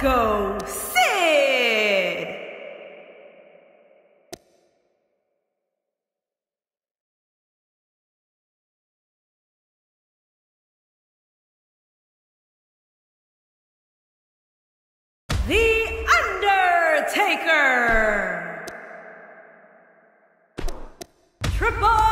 Psycho Sid. The Undertaker. Triple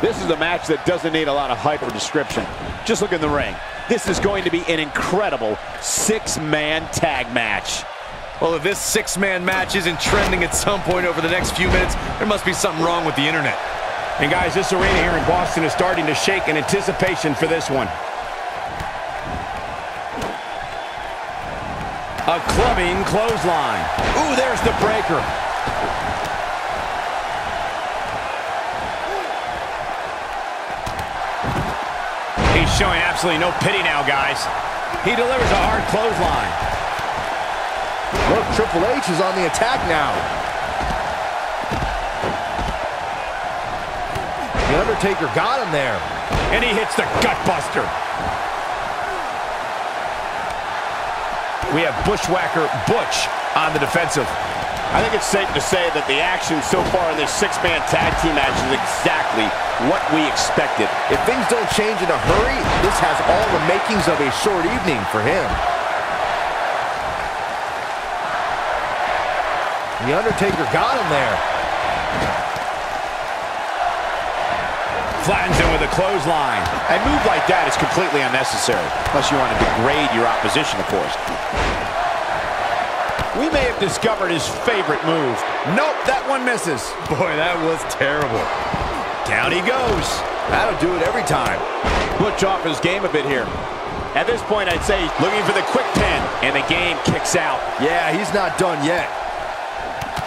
This is a match that doesn't need a lot of hype or description. Just look in the ring. This is going to be an incredible six-man tag match. Well, if this six-man match isn't trending at some point over the next few minutes, there must be something wrong with the internet. And guys, this arena here in Boston is starting to shake in anticipation for this one. A clubbing clothesline. Ooh, there's the breaker. He's showing absolutely no pity now, guys. He delivers a hard clothesline. Look, Triple H is on the attack now. The Undertaker got him there. And he hits the gutbuster. We have Bushwhacker Butch on the defensive. I think it's safe to say that the action so far in this six-man tag team match is exactly what we expected. If things don't change in a hurry, this has all the makings of a short evening for him. The Undertaker got him there. Flattens him with a clothesline. A move like that is completely unnecessary, unless you want to degrade your opposition, of course. We may have discovered his favorite move. Nope, that one misses. Boy, that was terrible. Down he goes. That'll do it every time. Butch off his game a bit here. At this point, I'd say looking for the quick pin, and the game kicks out. Yeah, he's not done yet.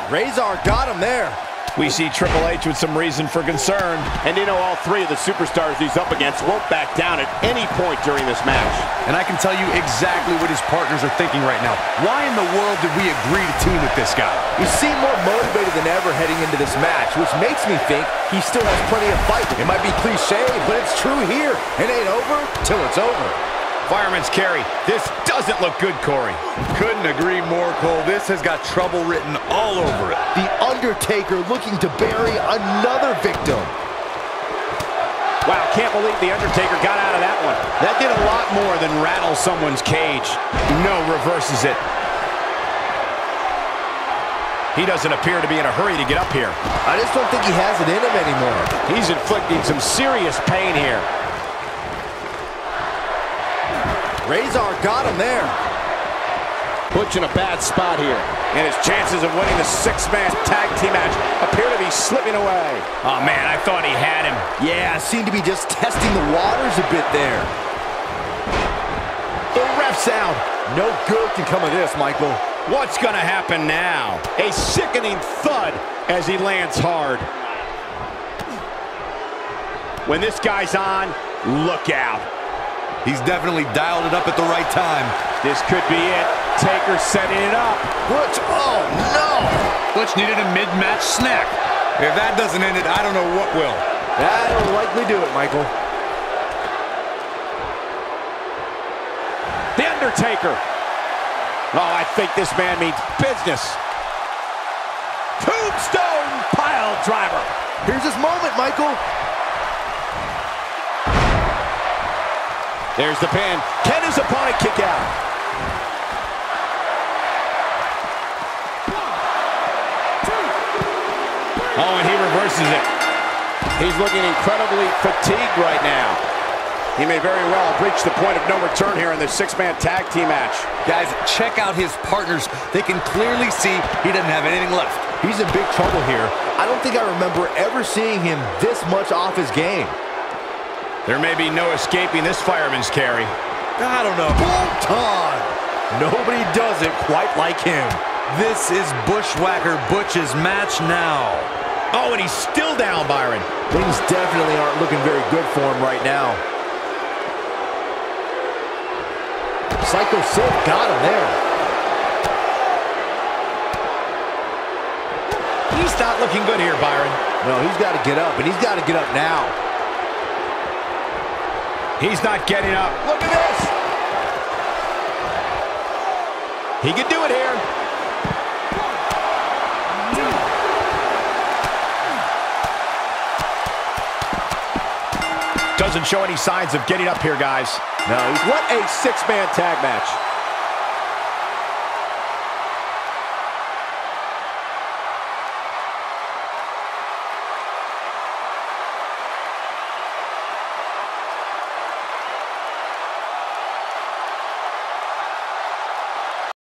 Razor got him there. We see Triple H with some reason for concern. And you know all three of the superstars he's up against won't back down at any point during this match. And I can tell you exactly what his partners are thinking right now. Why in the world did we agree to team with this guy? He seemed more motivated than ever heading into this match, which makes me think he still has plenty of fight. It might be cliche, but it's true here. It ain't over till it's over. Fireman's carry. This doesn't look good, Corey. Couldn't agree more, Cole. This has got trouble written all over it. The Undertaker looking to bury another victim. Wow, can't believe The Undertaker got out of that one. That did a lot more than rattle someone's cage. No, reverses it. He doesn't appear to be in a hurry to get up here. I just don't think he has it in him anymore. He's inflicting some serious pain here. Razor got him there. Butch in a bad spot here. And his chances of winning the six-man tag team match appear to be slipping away. Oh, man, I thought he had him. Yeah, seemed to be just testing the waters a bit there. The ref's out. No good can come of this, Michael. What's going to happen now? A sickening thud as he lands hard. When this guy's on, look out. He's definitely dialed it up at the right time. This could be it. Taker setting it up. Butch, oh no! Butch needed a mid-match snack. If that doesn't end it, I don't know what will. That'll likely do it, Michael. The Undertaker. Oh, I think this man means business. Tombstone pile driver. Here's his moment, Michael. There's the pin. Can his opponent kick out? Oh, and he reverses it. He's looking incredibly fatigued right now. He may very well have reached the point of no return here in this six-man tag team match. Guys, check out his partners. They can clearly see he doesn't have anything left. He's in big trouble here. I don't think I remember ever seeing him this much off his game. There may be no escaping this fireman's carry. I don't know. Bolton! Nobody does it quite like him. This is Bushwhacker Butch's match now. Oh, and he's still down, Byron. Things definitely aren't looking very good for him right now. Psycho Sid got him there. He's not looking good here, Byron. No, he's got to get up, and he's got to get up now. He's not getting up. Look at this! He can do it here. Doesn't show any signs of getting up here, guys. No, What a six-man tag match.